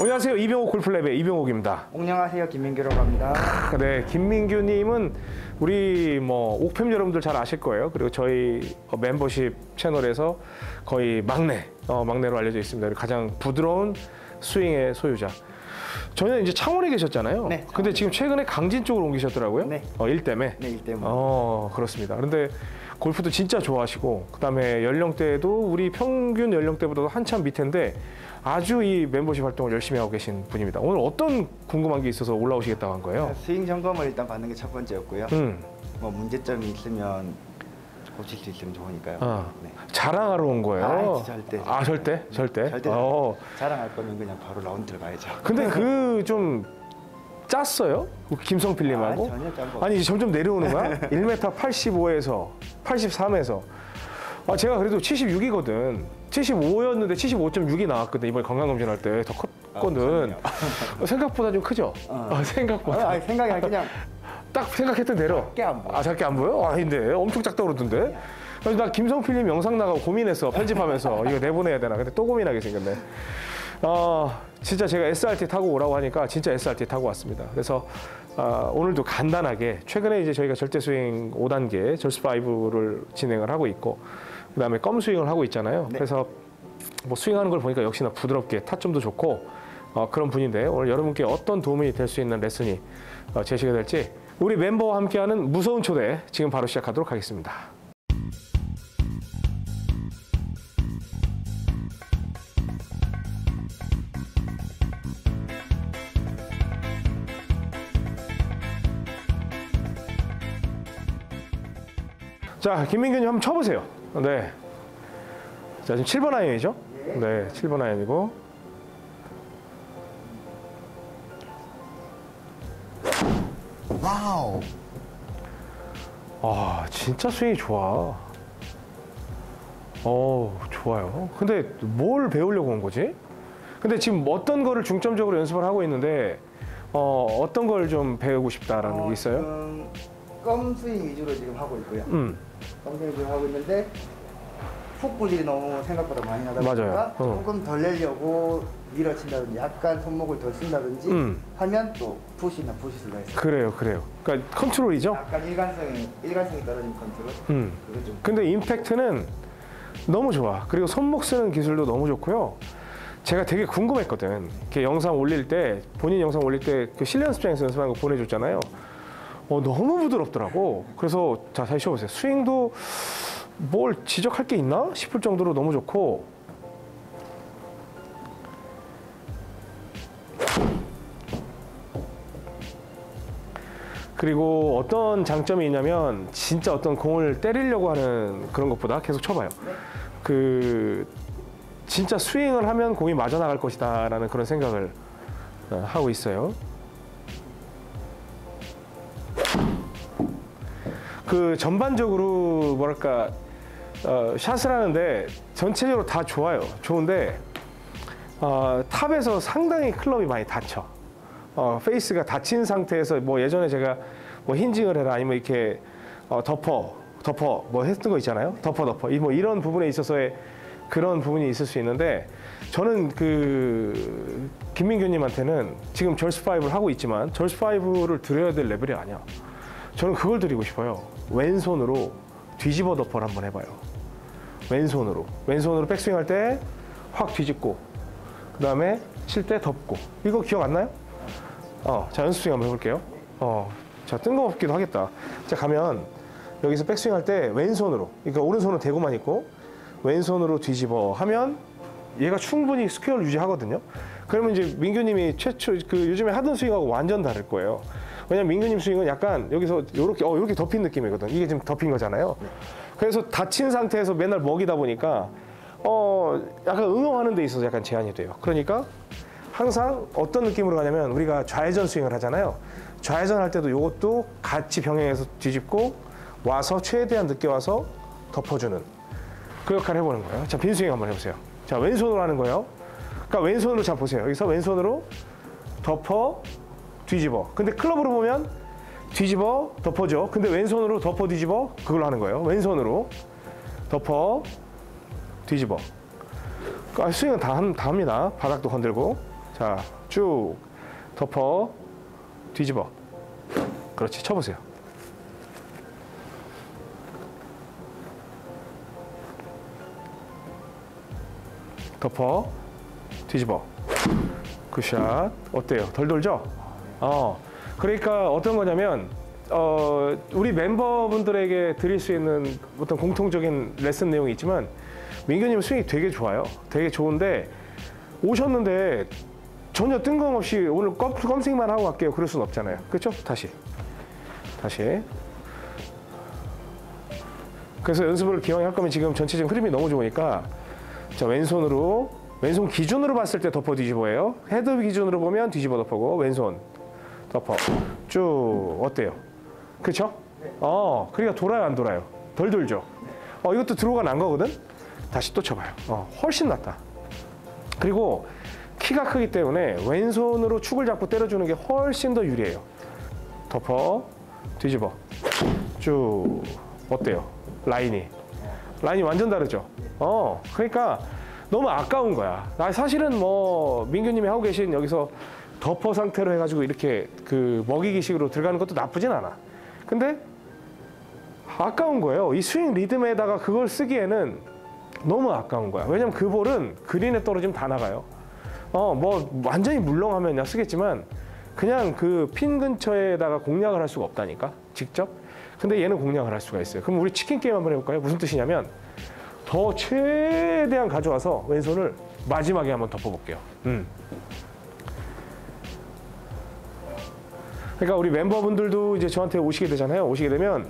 안녕하세요. 이병옥 골프랩의 이병옥입니다. 안녕하세요 김민규라고 합니다. 네, 김민규님은 우리 뭐 옥팸 여러분들 잘 아실 거예요. 그리고 저희 어, 멤버십 채널에서 거의 막내, 어, 막내로 알려져 있습니다. 가장 부드러운 스윙의 소유자. 저는 이제 창원에 계셨잖아요. 네, 근데 지금 최근에 강진 쪽으로 옮기셨더라고요. 네. 어, 일 때문에. 네, 일 때문에. 어, 그렇습니다. 그런데 골프도 진짜 좋아하시고 그다음에 연령대도 우리 평균 연령대보다도 한참 밑인데 아주 이 멤버십 활동을 열심히 하고 계신 분입니다. 오늘 어떤 궁금한 게 있어서 올라오시겠다고 한 거예요? 스윙 점검을 일단 받는 게 첫 번째였고요. 음. 뭐 문제점이 있으면 고칠 수 있으면 좋으니까요. 아, 네. 자랑하러 온 거예요. 아, 절대. 아, 절대? 절대? 절대 어. 자랑할 거면 그냥 바로 라운드를 가야죠. 근데 그 좀 짰어요? 그 김성필님하고? 아, 전혀 짠 거. 아니, 점점 내려오는 거야? 1m 85에서 83에서. 아, 제가 그래도 76이거든. 75였는데 75.6이 나왔거든. 이번에 건강검진 할 때 더 컸거든. 아, 생각보다 좀 크죠? 어. 아, 생각보다. 아, 아니, 생각이 그냥 딱 생각했던 대로. 작게 안 보여. 아, 작게 안 보여? 아닌데. 엄청 작다 그러던데. 그래서 나 김성필님 영상 나가고 고민했어. 편집하면서. 이거 내보내야 되나. 근데 또 고민하게 생겼네. 아, 진짜 제가 SRT 타고 오라고 하니까 진짜 SRT 타고 왔습니다. 그래서 아, 오늘도 간단하게 최근에 이제 저희가 절대 스윙 5단계 절스 5를 진행을 하고 있고 그다음에 껌 스윙을 하고 있잖아요. 네. 그래서 뭐 스윙하는 걸 보니까 역시나 부드럽게 타점도 좋고 어, 그런 분인데 오늘 여러분께 어떤 도움이 될 수 있는 레슨이 어, 제시가 될지 우리 멤버와 함께하는 무서운 초대 지금 바로 시작하도록 하겠습니다. 자, 김민규님 한번 쳐보세요. 네. 자, 지금 7번 아이언이죠? 네, 7번 아이언이고. Wow. 아, 진짜 스윙이 좋아. 어, 좋아요. 근데 뭘 배우려고 온 거지? 근데 지금 어떤 거를 중점적으로 연습을 하고 있는데, 어, 어떤 걸 좀 배우고 싶다라는 게 있어요? 지금 껌 스윙 위주로 지금 하고 있고요. 음, 위주로 하고 있는데 훅 구질이 너무 생각보다 많이 나다 맞아요. 보니까 어. 조금 덜 내려고 밀어친다든지 약간 손목을 덜 쓴다든지 음. 하면 또 push나 푸시스가 있어요. 그래요, 그래요. 그러니까 컨트롤이죠? 약간 일관성이 일관성이 떨어진 컨트롤. 음. 좀 근데 임팩트는 너무 좋아. 그리고 손목 쓰는 기술도 너무 좋고요. 제가 되게 궁금했거든. 이렇게 영상 올릴 때 본인 영상 올릴 때 그 실내 연습장에서 연습하는 거 보내줬잖아요. 어 너무 부드럽더라고. 그래서 자 다시 쳐보세요. 스윙도 뭘 지적할 게 있나 싶을 정도로 너무 좋고. 그리고 어떤 장점이 있냐면 진짜 어떤 공을 때리려고 하는 그런 것보다 계속 쳐봐요. 그 진짜 스윙을 하면 공이 맞아 나갈 것이다 라는 그런 생각을 어, 하고 있어요. 그 전반적으로 뭐랄까 어, 샷을 하는데 전체적으로 다 좋아요. 좋은데 어, top에서 상당히 클럽이 많이 닫혀. 어, 페이스가 닫힌 상태에서 뭐 예전에 제가 뭐 hinging을 해라 아니면 이렇게 어, 덮어 덮어 뭐 했던 거 있잖아요. 덮어 덮어 이 뭐 이런 부분에 있어서의 그런 부분이 있을 수 있는데 저는 그 김민규님한테는 지금 절스 5를 하고 있지만 절스 5를 드려야 될 레벨이 아니야. 저는 그걸 드리고 싶어요. 왼손으로 뒤집어 덮어를 한번 해봐요. 왼손으로 왼손으로 백스윙 할 때 확 뒤집고 그 다음에 칠 때 덮고 이거 기억 안 나요? 어, 자 연습 스윙 한번 해볼게요. 어, 자 뜬금없기도 하겠다. 자 가면 여기서 백스윙 할 때 왼손으로, 그러니까 오른손은 대고만 있고 왼손으로 뒤집어 하면 얘가 충분히 square를 유지하거든요. 그러면 이제 민규님이 최초 그 요즘에 하던 스윙하고 완전 다를 거예요. 왜냐면 민규님 스윙은 약간 여기서 이렇게 어 이렇게 덮인 느낌이거든. 이게 지금 덮인 거잖아요. 그래서 닫힌 상태에서 맨날 먹이다 보니까 어 약간 응용하는 데 있어서 약간 제한이 돼요. 그러니까 항상 어떤 느낌으로 가냐면 우리가 좌회전 스윙을 하잖아요. 좌회전 할 때도 이것도 같이 병행해서 뒤집고 와서 최대한 늦게 와서 덮어주는 그 역할을 해보는 거예요. 자, 빈 스윙 한번 해보세요. 자, 왼손으로 하는 거예요. 그러니까 왼손으로 자 보세요. 여기서 왼손으로 덮어 뒤집어. 근데 클럽으로 보면 뒤집어 덮어줘. 근데 왼손으로 덮어 뒤집어 그걸로 하는 거예요. 왼손으로 덮어 뒤집어. 아, 스윙은 다, 함- 다 합니다. 바닥도 건들고. 자, 쭉 덮어 뒤집어. 그렇지, 쳐보세요. 덮어 뒤집어. 굿샷. 어때요? 덜 돌죠? 어. 그러니까 어떤 거냐면 어, 우리 멤버분들에게 드릴 수 있는 어떤 공통적인 레슨 내용이 있지만 민규님 스윙이 되게 좋아요. 되게 좋은데 오셨는데 전혀 뜬금없이 오늘 껌, 껌스윙만 하고 갈게요. 그럴 순 없잖아요. 그렇죠? 다시. 다시. 그래서 연습을 기왕에 할 거면 지금 전체적인 흐름이 너무 좋으니까 자 왼손으로 왼손 기준으로 봤을 때 덮어 뒤집어예요. 헤드 기준으로 보면 뒤집어 덮어고 왼손 덮어 쭉 어때요? 그렇죠? 어 그러니까 돌아요 안 돌아요? 덜 돌죠. 어 이것도 들어가 난 거거든. 다시 또 쳐봐요. 어 훨씬 낫다. 그리고 키가 크기 때문에 왼손으로 축을 잡고 때려주는 게 훨씬 더 유리해요. 덮어 뒤집어 쭉 어때요? 라인이 라인이 완전 다르죠. 어, 그러니까 너무 아까운 거야. 나 사실은 뭐 민규님이 하고 계신 여기서 덮어 상태로 해가지고 이렇게 그 먹이기식으로 들어가는 것도 나쁘진 않아. 근데 아까운 거예요. 이 스윙 리듬에다가 그걸 쓰기에는 너무 아까운 거야. 왜냐면 그 볼은 그린에 떨어지면 다 나가요. 어, 뭐 완전히 물렁하면 그냥 쓰겠지만 그냥 그 핀 근처에다가 공략을 할 수가 없다니까. 직접. 근데 얘는 공략을 할 수가 있어요. 그럼 우리 치킨 게임 한번 해볼까요? 무슨 뜻이냐면 더 최대한 가져와서 왼손을 마지막에 한번 덮어볼게요. 음. 그러니까 우리 멤버분들도 이제 저한테 오시게 되잖아요. 오시게 되면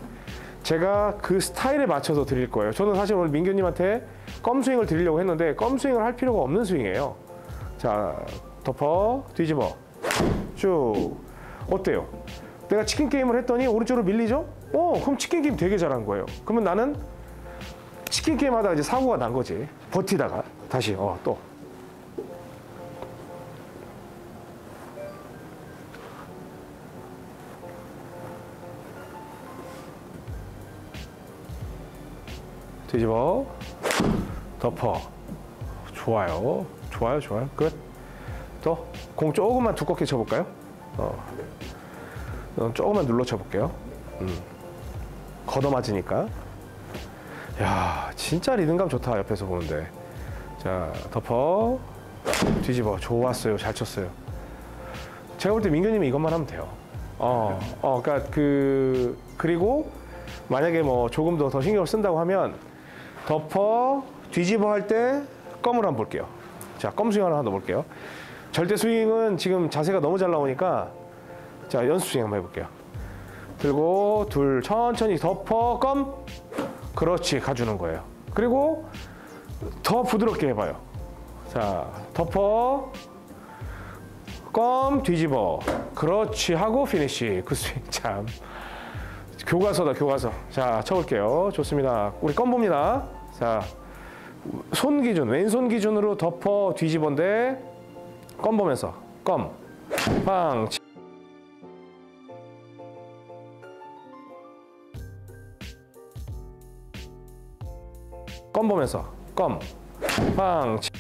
제가 그 스타일에 맞춰서 드릴 거예요. 저는 사실 오늘 민규님한테 껌 스윙을 드리려고 했는데 껌 스윙을 할 필요가 없는 스윙이에요. 자, 덮어, 뒤집어, 쭉. 어때요? 내가 치킨 게임을 했더니 오른쪽으로 밀리죠? 어, 그럼 치킨 게임 되게 잘한 거예요. 그러면 나는 치킨 게임 하다가 이제 사고가 난 거지. 버티다가 다시 어 또. 뒤집어. 덮어. 좋아요. 좋아요 좋아요. 끝또 공 조금만 두껍게 쳐볼까요? 어. 어, 조금만 눌러 쳐볼게요. 음. 걷어맞으니까. 야 진짜 리듬감 좋다 옆에서 보는데. 자 덮어. 뒤집어. 좋았어요. 잘 쳤어요. 제가 볼 때 민규님이 이것만 하면 돼요. 어, 어 그러니까 그 그리고 만약에 뭐 조금 더 더 신경을 쓴다고 하면 덮어 뒤집어 할 때 껌을 한번 볼게요. 자 껌 스윙 하나 넣어볼게요. 절대 스윙은 지금 자세가 너무 잘 나오니까 자 연습 스윙 한번 해볼게요. 들고 둘 천천히 덮어 껌. 그렇지 가주는 거예요. 그리고 더 부드럽게 해봐요. 자 덮어 껌 뒤집어. 그렇지 하고 피니시 그 스윙 참. 교과서다 교과서. 자 쳐볼게요. 좋습니다. 우리 껌 봅니다 자 손 기준 왼손 기준으로 덮어 뒤집어인데 껌 보면서 껌빵. 껌 보면서 껌, 빵. 치-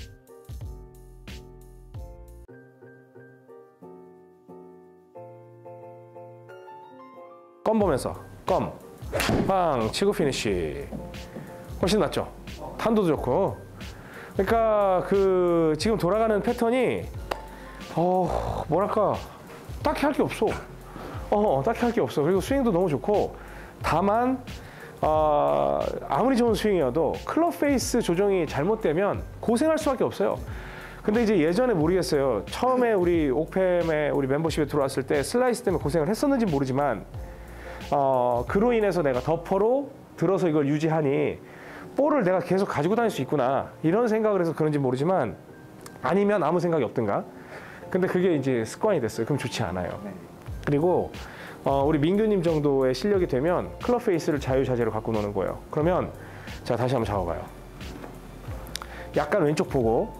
껌 보면서 껌, 빵. 치고 피니시. 훨씬 낫죠. 탄도도 좋고. 그러니까 그 지금 돌아가는 패턴이 어 뭐랄까 딱히 할 게 없어. 어 딱히 할 게 없어. 그리고 스윙도 너무 좋고 다만 어, 아무리 좋은 스윙이어도 클럽 페이스 조정이 잘못되면 고생할 수밖에 없어요. 근데 이제 예전에 모르겠어요. 처음에 우리 옥팸에 우리 멤버십에 들어왔을 때 슬라이스 때문에 고생을 했었는지 모르지만 어, 그로 인해서 내가 덮어로 들어서 이걸 유지하니 볼을 내가 계속 가지고 다닐 수 있구나 이런 생각을 해서 그런지 모르지만 아니면 아무 생각이 없든가. 근데 그게 이제 습관이 됐어요. 그럼 좋지 않아요. 그리고 어, 우리 민규님 정도의 실력이 되면 클럽 페이스를 자유자재로 갖고 노는 거예요. 그러면 자 다시 한번 잡아봐요. 약간 왼쪽 보고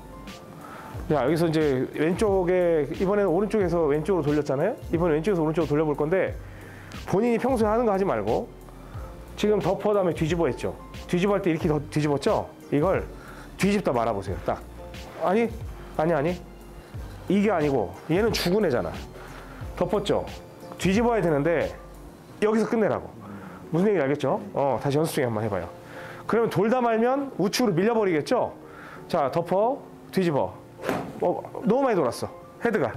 자 여기서 이제 왼쪽에 이번에는 오른쪽에서 왼쪽으로 돌렸잖아요. 이번에 왼쪽에서 오른쪽으로 돌려볼 건데 본인이 평소에 하는 거 하지 말고 지금 덮어 다음에 뒤집어 했죠. 뒤집어 할 때 이렇게 더 뒤집었죠. 이걸 뒤집다 말아보세요. 딱 아니 아니 아니 이게 아니고 얘는 죽은 애잖아. 덮었죠. 뒤집어야 되는데 여기서 끝내라고. 무슨 얘기 알겠죠? 어, 다시 연습 중에 한번 해봐요. 그러면 돌다 말면 우측으로 밀려버리겠죠? 자, 덮어, 뒤집어. 어, 너무 많이 돌았어. 헤드가.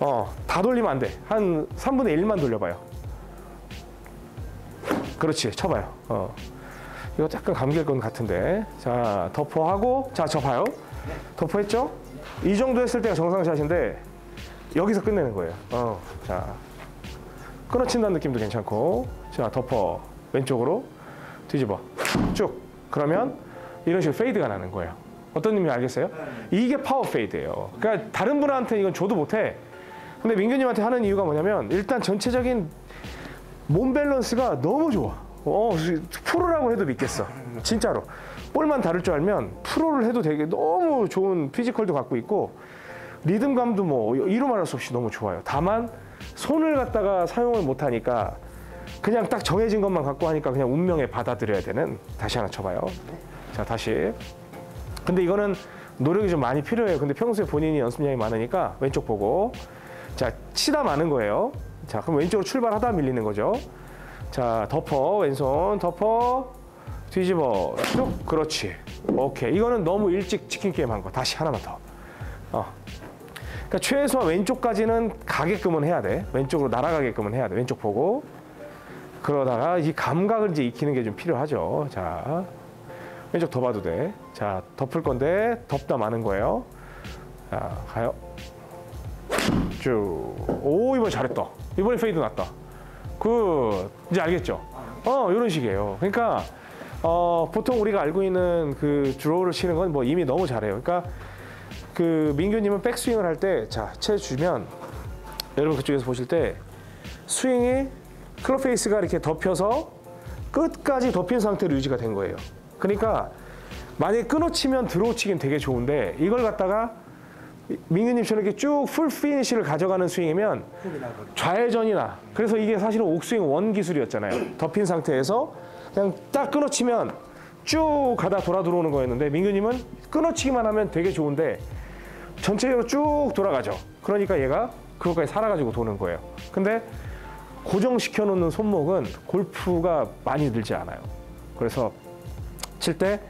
어, 다 돌리면 안 돼. 한 3분의 1만 돌려봐요. 그렇지, 쳐봐요. 어. 이거 약간 감길 것 같은데. 자, 덮어하고, 자, 저 봐요. 덮어했죠? 이 정도 했을 때가 정상샷인데, 여기서 끝내는 거예요. 어, 자. 끊어친다는 느낌도 괜찮고, 자, 덮어. 왼쪽으로 뒤집어. 쭉. 그러면 이런 식으로 fade가 나는 거예요. 어떤 의미 알겠어요? 이게 파워 fade예요. 그러니까 다른 분한테 이건 줘도 못해. 근데 민규님한테 하는 이유가 뭐냐면 일단 전체적인 몸 밸런스가 너무 좋아. 어, 프로라고 해도 믿겠어. 진짜로. 볼만 다룰 줄 알면 프로를 해도 되게 너무 좋은 physical도 갖고 있고 리듬감도 뭐 이루 말할 수 없이 너무 좋아요. 다만 손을 갖다가 사용을 못 하니까 그냥 딱 정해진 것만 갖고 하니까 그냥 운명에 받아들여야 되는 다시 하나 쳐봐요. 자, 다시. 근데 이거는 노력이 좀 많이 필요해요. 근데 평소에 본인이 연습량이 많으니까 왼쪽 보고 자, 치다 마는 거예요. 자, 그럼 왼쪽으로 출발하다 밀리는 거죠. 자, 덮어, 왼손, 덮어, 뒤집어, 쭉, 그렇지. 오케이. 이거는 너무 일찍 치킨 게임 한 거. 다시 하나만 더. 어. 그러니까 최소한 왼쪽까지는 가게끔은 해야 돼. 왼쪽으로 날아가게끔은 해야 돼. 왼쪽 보고. 그러다가 이 감각을 이제 익히는 게 좀 필요하죠. 자, 왼쪽 더 봐도 돼. 자, 덮을 건데 덮다 마는 거예요. 자, 가요. 쭉. 오, 이번 잘했다. 이번에 fade 났다. 그 이제 알겠죠? 어, 이런 식이에요. 그러니까 어, 보통 우리가 알고 있는 그 draw를 치는 건 뭐 이미 너무 잘해요. 그러니까 그 민규님은 백스윙을 할 때, 자, 채 주면 여러분 그쪽에서 보실 때 스윙이 클럽 페이스가 이렇게 덮여서 끝까지 덮인 상태로 유지가 된 거예요. 그러니까 만약에 끊어치면 들어치긴 되게 좋은데 이걸 갖다가 민규님처럼 이렇게 쭉 full 피니시를 가져가는 스윙이면. 좌회전이나 그래서 이게 사실은 옥스윙 원 기술이었잖아요. 덮인 상태에서 그냥 딱 끊어치면 쭉 가다 돌아 들어오는 거였는데 민규님은 끊어치기만 하면 되게 좋은데 전체적으로 쭉 돌아가죠. 그러니까 얘가 그것까지 살아가지고 도는 거예요. 근데 고정시켜 놓는 손목은 골프가 많이 늘지 않아요. 그래서 칠때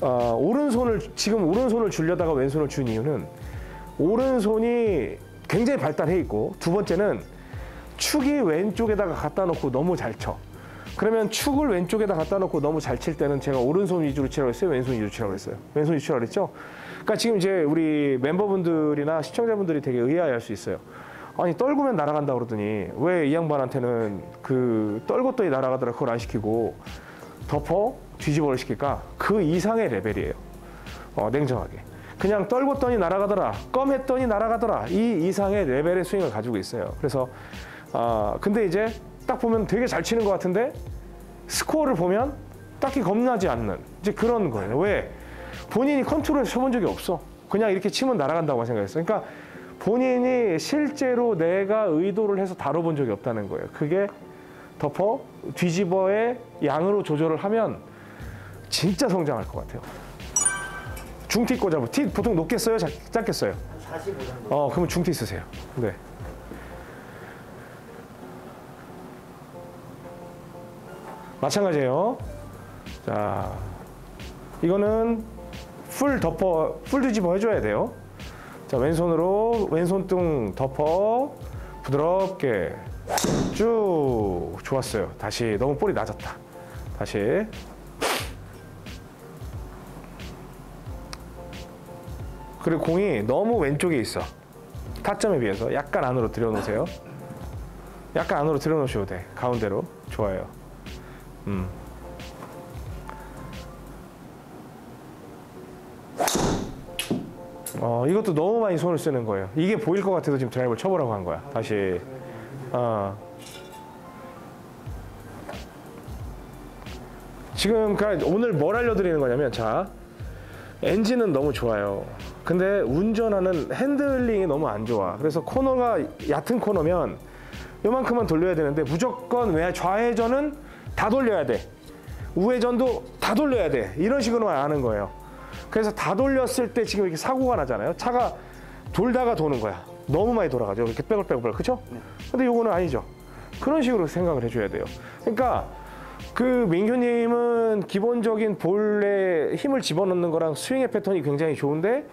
어, 오른손을 지금 오른손을 줄려다가 왼손을 준 이유는 오른손이 굉장히 발달해 있고 두 번째는 축이 왼쪽에다가 갖다 놓고 너무 잘 쳐. 그러면 축을 왼쪽에다 갖다 놓고 너무 잘 칠 때는 제가 오른손 위주로 치라고 했어요, 왼손 위주로 치라고 했어요. 왼손 위주로 치라고 그랬죠. 그러니까 지금 이제 우리 멤버분들이나 시청자분들이 되게 의아해 할 수 있어요. 아니 떨구면 날아간다 그러더니 왜 이 양반한테는 그 떨궜더니 날아가더라 그걸 안 시키고 덮어 뒤집어를 시킬까? 그 이상의 레벨이에요. 어, 냉정하게. 그냥 떨궜더니 날아가더라, 껌 했더니 날아가더라 이 이상의 레벨의 스윙을 가지고 있어요. 그래서 아 근데 이제 딱 보면 되게 잘 치는 것 같은데 스코어를 보면 딱히 겁나지 않는 이제 그런 거예요. 왜? 본인이 컨트롤해서 쳐본 적이 없어. 그냥 이렇게 치면 날아간다고 생각했어. 그러니까 본인이 실제로 내가 의도를 해서 다뤄본 적이 없다는 거예요. 그게 덮어 뒤집어의 양으로 조절을 하면 진짜 성장할 것 같아요. 중티 꽂아보. 티 보통 높게 써요? 작- 작게 써요? 한45 정도. 어, 그러면 중티 쓰세요. 네. 마찬가지예요. 자, 이거는 full 덮어, full 뒤집어 해줘야 돼요. 자, 왼손으로 왼손등 덮어 부드럽게 쭉 좋았어요. 다시 너무 볼이 낮았다. 다시 그리고 공이 너무 왼쪽에 있어. 타점에 비해서 약간 안으로 들여놓으세요. 약간 안으로 들여놓으셔도 돼. 가운데로. 좋아요. 음. 어, 이것도 너무 많이 손을 쓰는 거예요. 이게 보일 것 같아서 지금 드라이브를 쳐보라고 한 거야. 다시. 어. 지금 오늘 뭘 알려드리는 거냐면 자 엔진은 너무 좋아요. 근데 운전하는 핸들링이 너무 안 좋아. 그래서 코너가 얕은 코너면 요만큼만 돌려야 되는데 무조건 왜 좌회전은 다 돌려야 돼. 우회전도 다 돌려야 돼. 이런 식으로만 하는 거예요. 그래서 다 돌렸을 때 지금 이렇게 사고가 나잖아요. 차가 돌다가 도는 거야. 너무 많이 돌아가죠. 이렇게 빼글빼글, 그쵸? 근데 요거는 아니죠. 그런 식으로 생각을 해줘야 돼요. 그러니까 그 민규님은 기본적인 볼에 힘을 집어넣는 거랑 스윙의 패턴이 굉장히 좋은데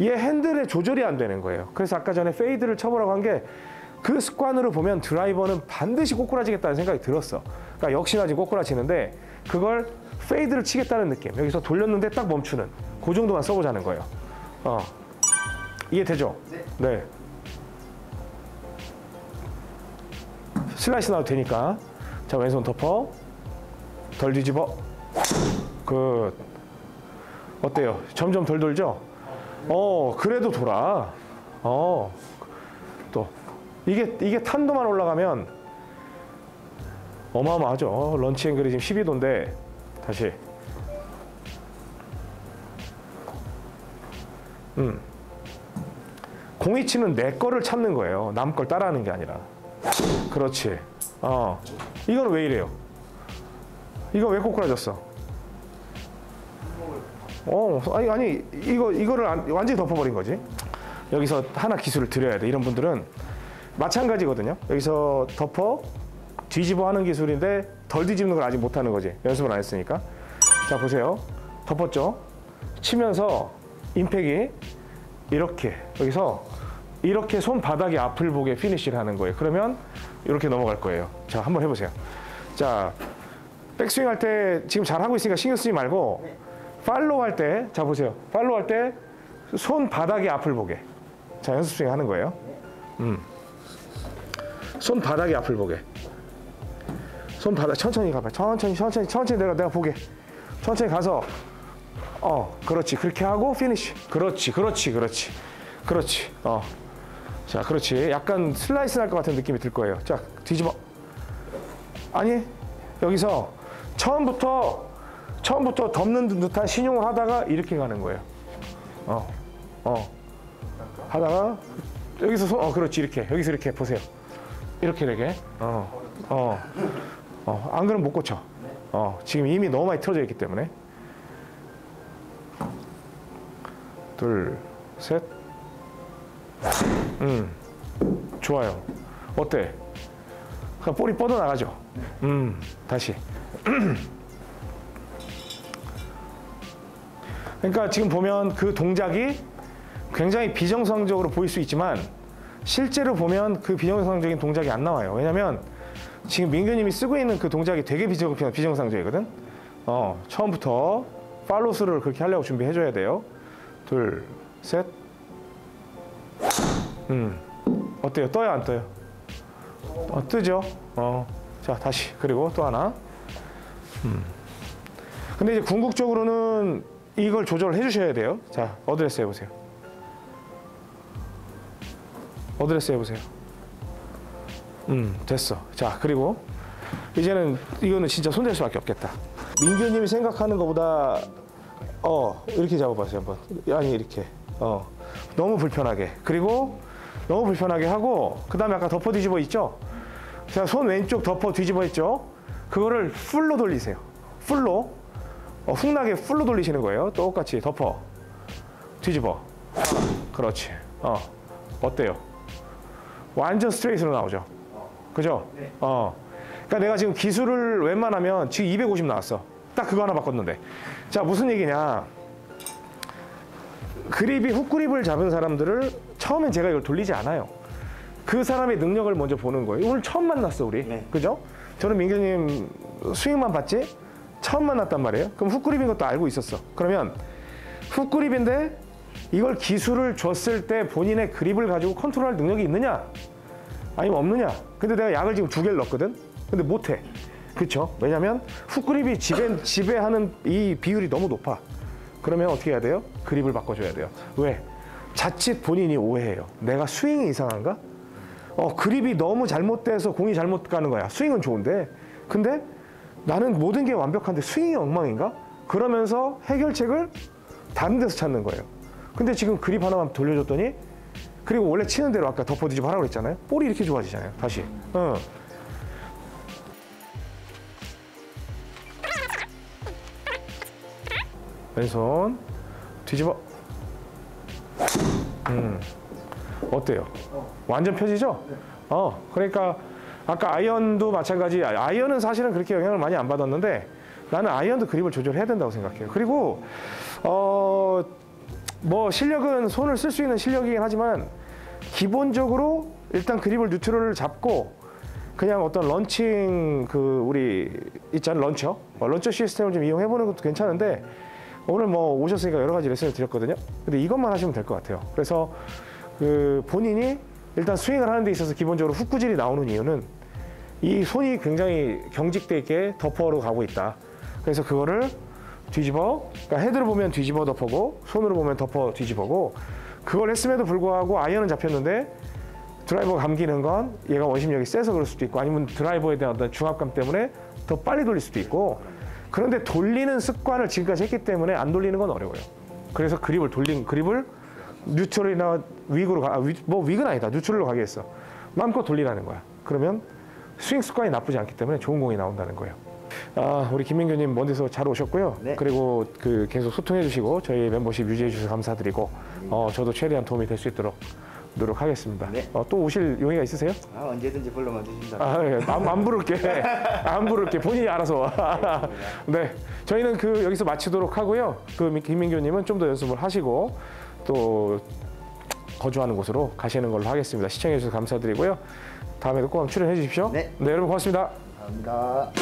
얘 핸들의 조절이 안 되는 거예요. 그래서 아까 전에 fade를 쳐보라고 한 게 그 습관으로 보면 드라이버는 반드시 꼬꾸라지겠다는 생각이 들었어. 그러니까 역시나 지금 꼬꾸라지는데 그걸 fade를 치겠다는 느낌. 여기서 돌렸는데 딱 멈추는 그 정도만 써보자는 거예요. 어. 이해되죠? 네. 네. 슬라이스 나도 되니까. 자, 왼손 덮어. 덜 뒤집어. Good. 어때요? 점점 덜 돌죠? 어, 그래도 돌아. 어. 또. 이게, 이게 탄도만 올라가면 어마어마하죠. launch angle이 지금 12도인데, 다시. 음. 공이 치는 내 거를 찾는 거예요. 남 걸 따라하는 게 아니라. 그렇지. 어. 이건 왜 이래요? 이거 왜 꼬꾸라졌어? 어, 아니, 아니, 이거, 이거를 안- 완전히 덮어버린 거지. 여기서 하나 기술을 드려야 돼. 이런 분들은 마찬가지거든요. 여기서 덮어, 뒤집어 하는 기술인데 덜 뒤집는 걸 아직 못하는 거지. 연습을 안 했으니까. 자, 보세요. 덮었죠? 치면서 임팩이 이렇게, 여기서 이렇게 손바닥이 앞을 보게 피니쉬를 하는 거예요. 그러면 이렇게 넘어갈 거예요. 자, 한번 해보세요. 자, 백스윙 할 때 지금 잘 하고 있으니까 신경 쓰지 말고 follow 할 때, 자 보세요. follow 할 때 손바닥이 앞을 보게. 자, 연습 스윙 하는 거예요. 음. 손바닥이 앞을 보게. 손바닥 천천히 가봐. 천천히, 천천히, 천천히 내가 내가 보게. 천천히 가서 어, 그렇지. 그렇게 하고 피니쉬. 그렇지, 그렇지, 그렇지, 그렇지. 어, 자, 그렇지. 약간 슬라이스 날 것 같은 느낌이 들 거예요. 자, 뒤집어. 아니, 여기서 처음부터 처음부터 덮는 듯한 시늉을 하다가 이렇게 가는 거예요. 어, 어, 하다가 여기서 손, 어, 그렇지 이렇게 여기서 이렇게 보세요. 이렇게 되게, 어, 어, 어, 안 그러면 못 고쳐. 어, 지금 이미 너무 많이 틀어져 있기 때문에. 둘, 셋. 음, 좋아요. 어때? 그냥 볼이 뻗어나가죠? 음, 다시. 그러니까 지금 보면 그 동작이 굉장히 비정상적으로 보일 수 있지만 실제로 보면 그 비정상적인 동작이 안 나와요. 왜냐면 지금 민규님이 쓰고 있는 그 동작이 되게 비정, 비정상적이거든. 어, 처음부터 팔로스루를 그렇게 하려고 준비해줘야 돼요. 둘, 셋. 음, 어때요? 떠요, 안 떠요? 어, 뜨죠? 어, 자, 다시. 그리고 또 하나. 음. 근데 이제 궁극적으로는 이걸 조절을 해주셔야 돼요. 자, 어드레스 해보세요. 어드레스 해보세요. 음, 됐어. 자, 그리고 이제는 이거는 진짜 손댈 수밖에 없겠다. 민규님이 생각하는 것보다 어 이렇게 잡아봤어요 한번. 아니 이렇게. 어 너무 불편하게. 그리고 너무 불편하게 하고 그 다음에 아까 덮어 뒤집어 있죠. 자, 손 왼쪽 덮어 뒤집어 있죠. 그거를 full로 돌리세요. full로. 어, 훅나게 full로 돌리시는 거예요. 똑같이 덮어. 뒤집어. 그렇지. 어. 어때요? 완전 스트레이트로 나오죠. 그죠? 네. 어. 그러니까 내가 지금 기술을 웬만하면 지금 250 나왔어. 딱 그거 하나 바꿨는데. 자, 무슨 얘기냐. 그립이 훅 그립을 잡은 사람들을 처음엔 제가 이걸 돌리지 않아요. 그 사람의 능력을 먼저 보는 거예요. 오늘 처음 만났어, 우리. 네. 그죠? 저는 민규님 스윙만 봤지? 처음 만났단 말이에요. 그럼 훅 그립인 것도 알고 있었어. 그러면 훅 그립인데 이걸 기술을 줬을 때 본인의 그립을 가지고 컨트롤할 능력이 있느냐? 아니면 없느냐? 근데 내가 약을 지금 두 개를 넣었거든? 근데 못해. 그렇죠? 왜냐면 훅 그립이 지배, 지배하는 이 비율이 너무 높아. 그러면 어떻게 해야 돼요? 그립을 바꿔줘야 돼요. 왜? 자칫 본인이 오해해요. 내가 스윙이 이상한가? 어, 그립이 너무 잘못돼서 공이 잘못 가는 거야. 스윙은 좋은데. 근데 나는 모든 게 완벽한데 스윙이 엉망인가? 그러면서 해결책을 다른 데서 찾는 거예요. 근데 지금 그립 하나만 돌려줬더니 그리고 원래 치는 대로 아까 덮어 뒤집어 하라고 그랬잖아요. 볼이 이렇게 좋아지잖아요. 다시. 어. 왼손 뒤집어. 음. 어때요? 어. 완전 펴지죠? 어, 그러니까 아까 아이언도 마찬가지. 아, 아이언은 사실은 그렇게 영향을 많이 안 받았는데 나는 아이언도 그립을 조절해야 된다고 생각해요. 그리고 어, 뭐 실력은 손을 쓸 수 있는 실력이긴 하지만 기본적으로 일단 그립을 neutral을 잡고 그냥 어떤 런칭 그 우리 있잖아요 launcher 어, launcher 시스템을 좀 이용해 보는 것도 괜찮은데 오늘 뭐 오셨으니까 여러 가지 레슨을 드렸거든요. 근데 이것만 하시면 될 것 같아요. 그래서 그 본인이 일단 스윙을 하는 데 있어서 기본적으로 훅구질이 나오는 이유는 이 손이 굉장히 경직돼 있게 덮어로 가고 있다. 그래서 그거를 뒤집어, 그러니까 헤드를 보면 뒤집어 덮어고 손으로 보면 덮어 뒤집어고 그걸 했음에도 불구하고 아이언은 잡혔는데 드라이버가 감기는 건 얘가 원심력이 세서 그럴 수도 있고 아니면 드라이버에 대한 어떤 중압감 때문에 더 빨리 돌릴 수도 있고 그런데 돌리는 습관을 지금까지 했기 때문에 안 돌리는 건 어려워요. 그래서 그립을 돌린 그립을 뉴트럴이나 위그로 가, 아, 위, 뭐 위그는 아니다. 뉴트럴로 가게 했어. 마음껏 돌리라는 거야. 그러면 스윙 습관이 나쁘지 않기 때문에 좋은 공이 나온다는 거예요. 아, 우리 김민규님 먼 데서 잘 오셨고요. 네. 그리고 그 계속 소통해 주시고 저희 멤버십 유지해 주셔서 감사드리고 어, 저도 최대한 도움이 될 수 있도록 노력하겠습니다. 네. 어, 또 오실 용의가 있으세요? 아, 언제든지 불러만 주신다. 아, 예. 안, 안 부를게. 안 부를게. 본인이 알아서 와. 네. 저희는 그 여기서 마치도록 하고요. 그 미- 김민규님은 좀 더 연습을 하시고 또 거주하는 곳으로 가시는 걸로 하겠습니다. 시청해 주셔서 감사드리고요. 다음에도 꼭 출연해 주십시오. 네. 네, 여러분 고맙습니다. 감사합니다.